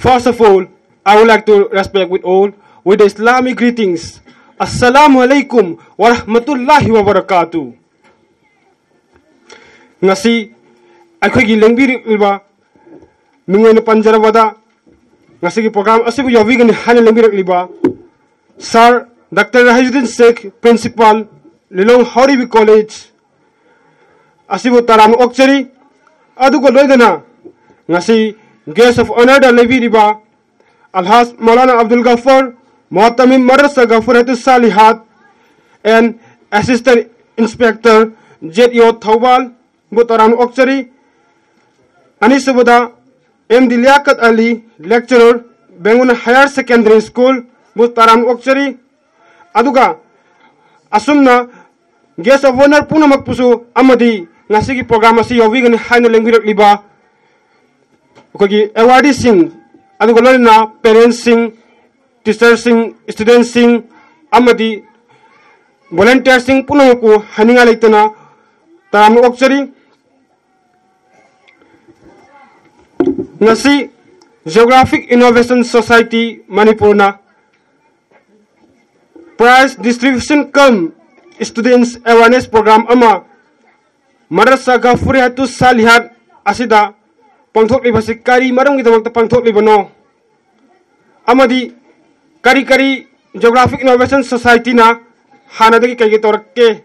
First of all, I would like to respect with all with the Islamic greetings. Assalamu alaikum wa rahmatullahi wa barakatuh. नोन पाजरबदी programme यौगी हाँ लेंब sir doctor Rahijuddin Sheikh principal Lilong Haoreibi college तराम ओक्चरी guest of honour लेब अलहाज मौलाना अब्दुल गफर मोहतमी मरस गफर हतुसा लिहाद एंड एसीस्टेंट इंस्पेक्टर जेड यो Thoubal Gutaran Okchari, Anis Buda, M. Diliakat Ali, lecturer, Bengun Higher Secondary School, Gutaran Okchari, Aduga, Asumna, Guest of Honor Punamak Pusu, Amadi, Nasiki Program Asi of Wigan Haino Language Liba, Kogi, Awadi Singh, Aduga Lorina, Parents Singh, Teacher Singh, Student Singh, Amadi, volunteer sing punamu ku haninga leitina taram okchari ngasi geographic innovation society manipurna prize distribution cum students awareness program ama madrasa gafuri hatu salihat asida pangthokliba si kari marumgidamagta pangthokliba no amadi kari kari geographic innovation society na hanadagi kaigi torakke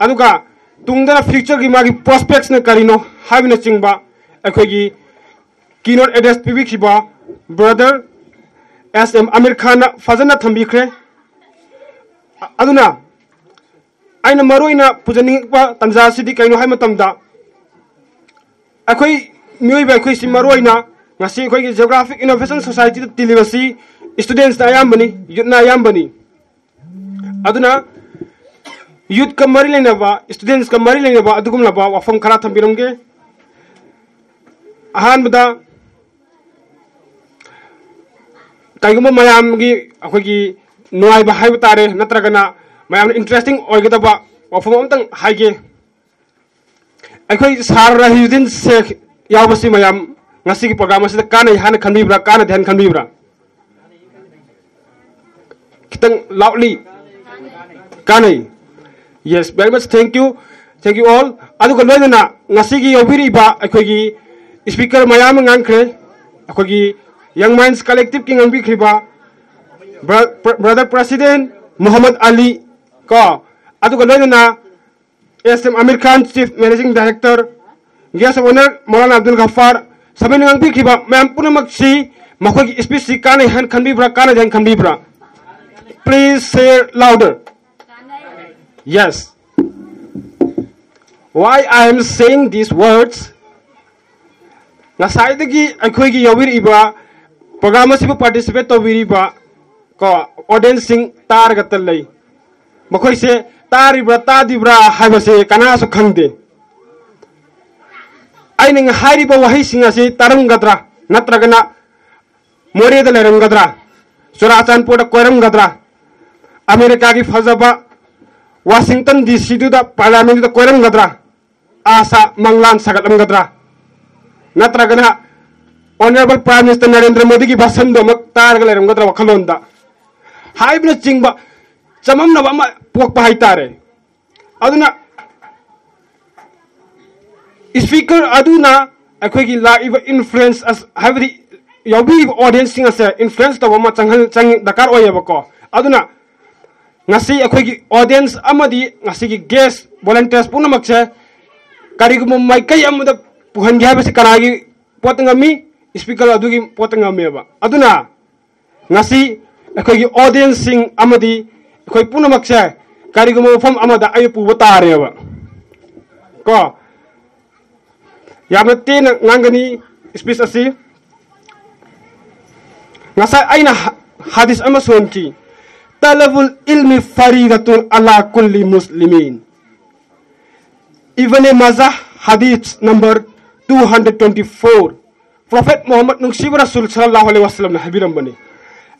aduga tungdana future gi magi prospects na karino habina chingba akhoi gi keynote address पीबीब brother S M Aamir Khan फजना थम्बीख्रे अन मरोना पुजनीब तंजा से कहीं अखोई मियोब geographic innovation society तीलब स्टूडेंट्स अयाबनी यूथना अयाबनी यूथ का मरी लेना स्टूडेंट्स का मरी लेना वफम खरा थम्बीरगे अहमदा कईगुम मैम की अखोगी नुआब है तारे नत्रगना मैम इंटरेस्टिंग ओगदब वफम अमतंग हाइगे अखोई सार Rahiuddin Sheikh यावसी ma'am ngasi ki program asida kana han khan bibra kana dhan khan bibra kitang loudly kana yes very much thank you thank you all adu ko loina ngasi ki yobiri ba akoi gi speaker mayam ngang khre akoi gi young minds collective की ब्र, ब्र, brother president Mohammad Ali को लेना S M Aamir Khan chief managing director guest honour Maulana Abdul Gaffar सभी ma'am पुनमक सी मकई की speech सी कान हन खनबीब्रा कान हन खनबीब्रा प्लीज़ से louder yes why I am saying this words ना की अखोई की यवीर Pagama sipu participate to wiriba ko oden sing tar gatal lai. Makoi se tar ibra ta di bra hai ba kana su kande. Aining hai riba wahi singa se tarum gatra natra gana mori dale rum gatra. Surasan poda koi rum gatra. Amerika gi fazaba Washington di situ da parlamen di da koi rum gatra. Asa manglan sagat rum gatra. Natra honourable prime minister Narendra Modi की भाषण दो मक तारग लेरमगद्रा वखलोंदा हाइबन चिंगबा चममनबा अमा पोकपा हाइतारे अदुना स्पीकर अदुना अखोगी लाइव इन्फ्लुएंस अस हाइबदी यौबी ऑडियंस सिंग असे इन्फ्लुएंस तब अमा चंगल चंग दकार अदुना punamak se, kari gu mai kai amada puhan gi habasi kanagi potangami speaker adu gi potangami ba. Aduna ngasi akhoi gi audience sing amadi akhoi punamak se kari gu mafam amada ayu pu batare ba. Ko tin ngangani speech asi. Ngasa aina hadis ama sonki talabul ilmi faridatun ala kulli muslimin. Ibn Majah hadith number 224 Prophet Muhammad Nungsiba Rasul sallallahu alaihi wasallam habiram bani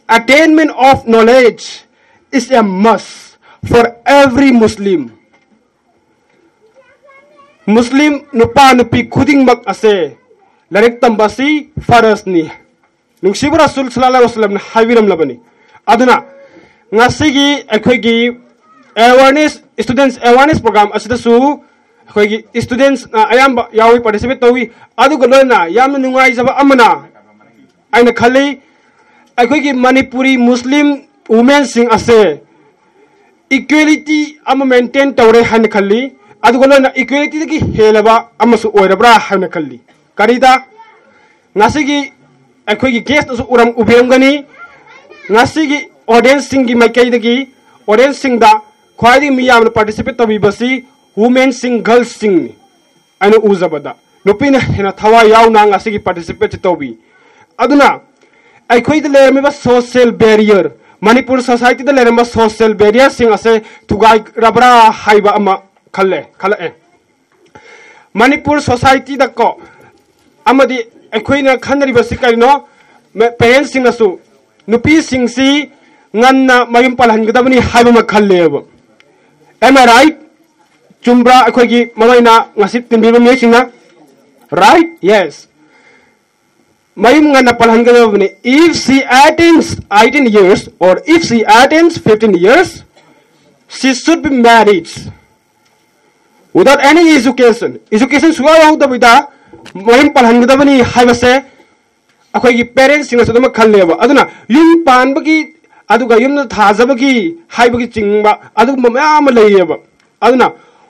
Attainment of knowledge is a must for every Muslim Muslim nupa nupi khudingmak ase larik tambasi faras ni nungsiba rasul sallallahu alaihi wasallam habiram labani aduna ngasigi akhoi awareness students awareness program asida jaba amana aina khali akhoi manipuri muslim women sing ase equality ama maintain tawre han khali अदुगोना equality की हेलबा अमसु ओइरब्रा हाने खल्ली करीदा ngasiगी अखोगी गेस्ट नसु उरम उबेमगनी ngasiगी ऑडियंस सिंग की ऑडियंस सिंग दा वुमेन सिंग सिंग अनु उजबदा नुपिना हेना थवा याउना ngasiगी पार्टिसिपेट तबी अदुना अखोइद लेरमेबा सोशल बैरियर मणिपुर सोसाइटी द लेरमेबा सोशल बैरियर सिंग असे तुगाई रबरा हाइबा अमा खल्ले खल्ले Manipur chumbra akhoi mamaina ngasi tinbiba mesingna right yes mayum ngana palhangadabani if she attains 18 years or if she attains 15 years she should be married without any education education suwa yaudabida mayum palhangadabani haibase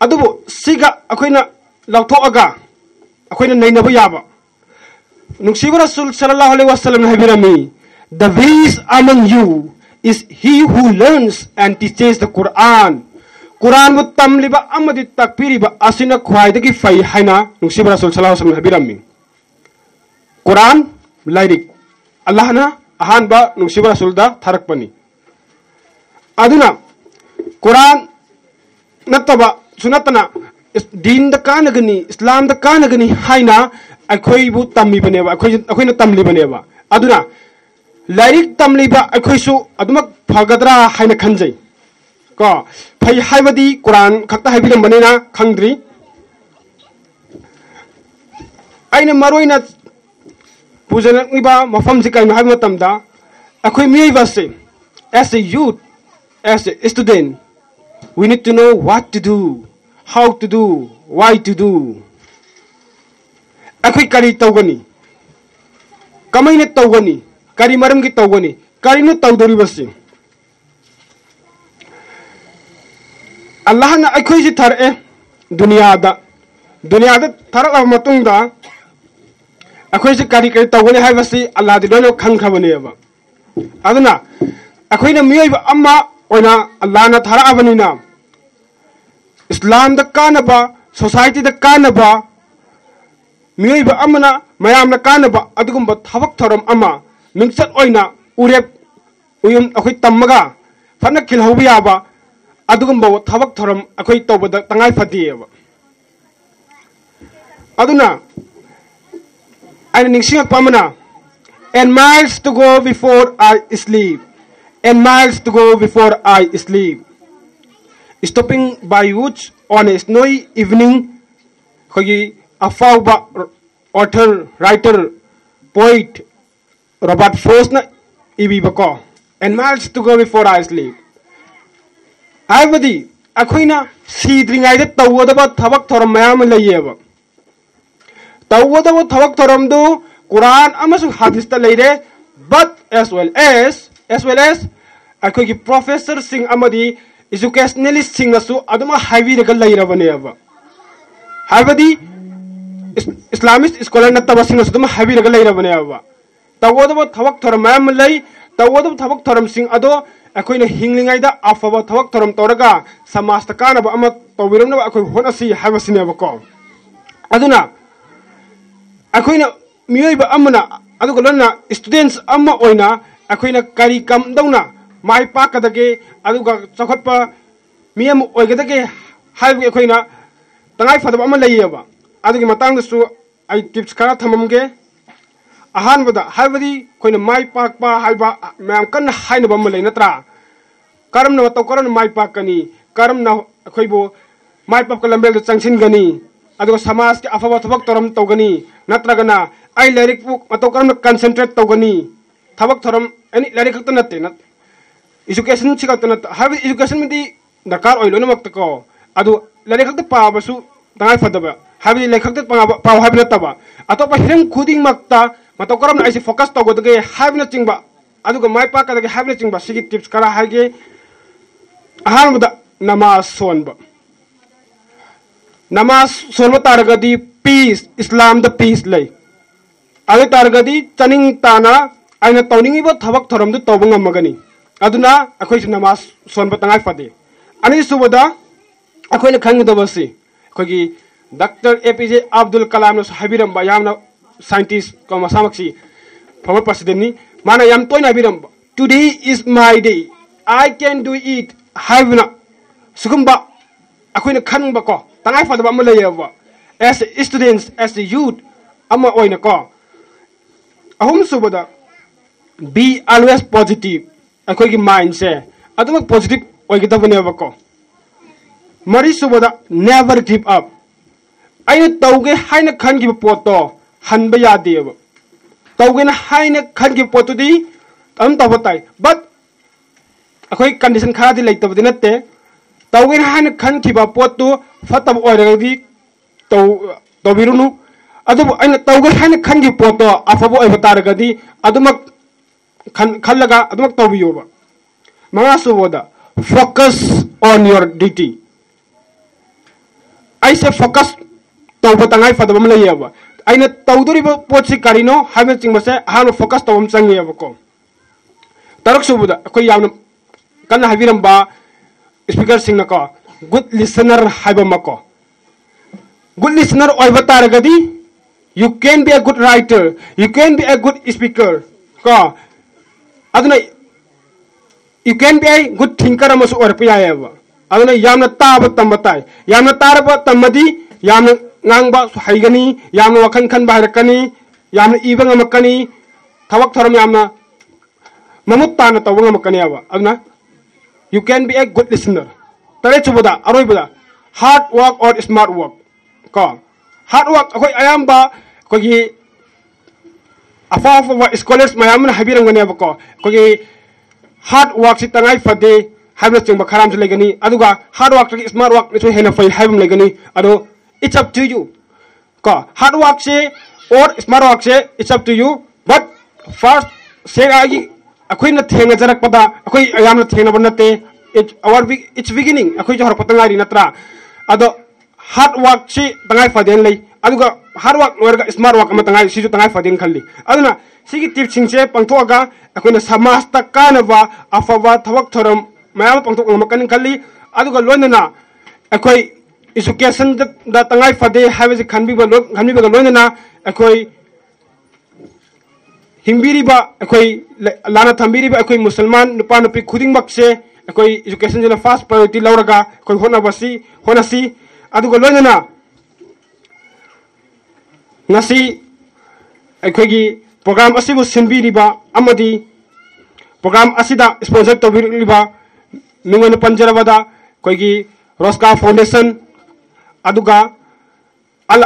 adubu siga akoina lauthoaga akoina nainaba yaba nungsiba rasul sallallahu alaihi wasallam habirami the wise among you is he who learns and teaches the quran quran bu tamliba amadi takpiriba asina khwaidagi fai haina nungsiba rasul sallallahu alaihi wasallam habirami quran lairik Allah na ahan ba अल्लाहना अहानबा नुसिबा रसूलदा थारकपनी अदुना Quran नत्तबा सुनतना Deen कानगनी Islam the कानगनी हाइना अखोइबु तम्मीबनेबा अखोइ अखोइना तम्लीबनेबा अदुना lyric तम्लीबा अखोइसु अदुमक फगदरा हाइना खंजै। को, फै हाइबदी कुरान खक्ता हाइबिरमबनेना खंद्री अइना मरोइना पुजनक्लिबा मफमसे कहीं HYBE मतमदा अखोई मियबसे as a youth, as a student, we need to know what to do how to do, why to do. अखोई करी तौगनी कमैने तौगनी करी मरम की तौगनी करी नु तौदरी बसे अल्लाह ना अखोई जी थरए दुनियादा दुनियादा थरक मतुंगदा अखोई करी करी तौगने है अल्लाह लोन खंख्रबनेब अदुना अखोइना मियोइब अम्मा ओइना अल्लाहना थारअबनिना इस्लाम द कानबा सोसाइटी द कानबा मियोइब अम्मना मयामना कानबा अदुगुम्बा थबक थरम अम्मा मिंगसत ओइना उरेप उयुम अखोइ तम्मगा फना तंगाइ फदिएबा अदुना and ningsing pamana and miles to go before I sleep, and miles to go before I sleep. Stopping by woods on a snowy evening khogi afauba author writer poet Robert Frost na ibibako and miles to go before I sleep हाइबदी अखोइना सीद्रिङाइदा तौगदबा थबक थोरम हदीस लेरे but as well as as well as अखोगी professor Singh educationalist Singh असु अदुमा हाइबदी इस्लामिस्ट स्कॉलर लेरबनेबा तवोदब थवक थरम मैम लई तवोदब थवक थरम सिंग अफब थवक थरम तोरगा समाज त कानब अम तौबिरम अखोइ अमना स्टूडेंट्स अम ओइना कम दौना माइ पाकदगे अदुगा चखटपा मियम मतंगसु आई टिप्स खरा थममगे। अहानबदा हाइबदी कोइन माइ पाकपा हाइबा मैम करमना मतौ करन माइ पाकनी। करमना अखोइबो माइ पाक लंबेल चंगसिनगनी। अदुगा समाज के अफबा थबक तरम तौगनी। नत्रगना आई लाइरिक मतौ करम कंसंट्रेट तौगनी थबक थरम एनी लाइरिक खत नते नत एजुकेशन सिकत नत हाइब एजुकेशन मदी दरकार ओइलो नमक तको अदु लाइरिक खत पाबसु तंगाई फदबा हाइब लेखक पाव हाइब नतबा अतोप हिरंग खुदिंग मक्ता मतौ करम आइसे फोकस तौगदगे हाइब न चिंगबा अदुगा माइ पाकदगे हाइब न चिंगबा सिगी टिप्स करा हाइगे अहानबदा नमाज़ सोनबा नमाज़ सोनबा तारगदी पीस इस्लाम द पीस लई अदु तारगदी चनिंग ताना आइना तौनिंगिबा थबक थरमदु तौब ngamagani aduna akhoi namaज सोनबा तंगाई फदे अनि सुबदा अखोइना खंगदबसी अखोगी डॉक्टर एपीजे अब्दुल कलाम न हाबिरम यामना साइंटिस्ट को मसामक्सी फॉर्मर प्रेसिडेंट माना याम today is my day I can do it हाइबना सुगुम्बा अखोइना खनबा को तंगाई फदबा अम लेयबा एस स्टूडेंट्स द यूथ अम ओइना को अहुम सुबदा बी ऑलवेज पॉजिटिव अखोइगी माइंड से अदुमक पॉजिटिव ओइगदबनेबा को मरी सुबदा गिव अप अने तौगे पोतो हनब यादेब तौगे हाइन खनगी पोतुदी अम तब ताई बट अखोई कंडीशन खरादी लेतबदि नते तौगे हाइन खनखिबा पोतु फतब ओइरगदी तौ तौबिरुनु अदुबु अने तौगे हाइन खनगी अदुमक तौबियोबा मंगा सुबोदा फोकस ड्यूटी ऐसे फोकस तब लेब अगर तौदरीब है चिंबसे अहम फोकस तब चंगेबको तरक सूबद अखोई कन हाबीरब स्पीकर सिंहको गुड लिसनर हाबमको good listener तारगदी you can be a good writer you can be a good को you can be a good thinker ताब तंब tana tawa ngamakani aba aduna you can be a good listener tare chuboda aroi boda hard work or smart work ko hard work akoi ayamba ko gi afa अफाफ scholars ma'am हबीरने को hard work से तंगा फदे हम चुनाव खराम से hard work smart work हेन फैमें इट्स अप टू यू को हार्ड वर्क से और स्मार्ट वर्क से it's up to you but first से थेजरपद अमेब नाते इट इट्स बिगिनी अखोई जो हरपत नाई अद हार्ड वर्क से तंगा फदेन लाई aduga hard work werga smart work ma tangai siju tangai faden khalli aduna sigi tip singse pangthoga akoi na samas ta kanaba afawa thawak thoram mayam pangthok ngamakan khalli aduga loinana akoi education da tangai fade have is khanbi ba lok khanbi ba loina na akoi hingbiri ba akoi lana thambiri ba akoi musulman nupa nupi khuding bak se akoi education jena first priority lauraga akoi hona basi hona si adu program सिंबी program sponsor तब नुग Punjab रोस्का foundation अल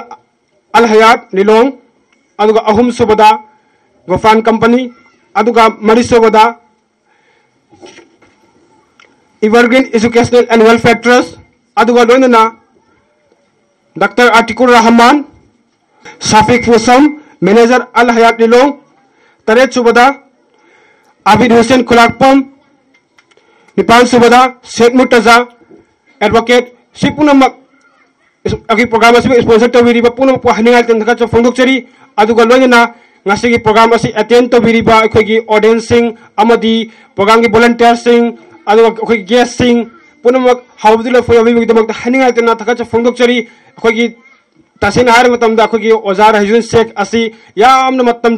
अल हयात निलोंग अहम सुबद गोफान company मरी सुबद evergreen educational and welfare trust लोनना doctor Atikul Rahman safik fusam manager al hayat nilong taret subada abid hussein kulakpam nipan subada sheikh murtaza advocate sipunamak अगी program असिब sponsor तौबिरिबा पुनम हनिंगाल तन थका फोंदोक्चरी अदुगा लोइना ngasi program asi attend to biriba akhoi gi audience sing amadi program तहसीन हर मतम दाखो की ओजार हजून शेख असी या अमन मतम